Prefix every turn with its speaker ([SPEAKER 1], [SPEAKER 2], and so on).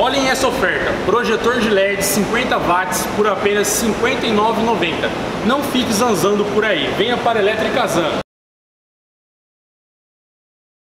[SPEAKER 1] Olhem essa oferta, projetor de LED 50 watts por apenas R$ 59,90. Não fique zanzando por aí, venha para a Elétrica Zan.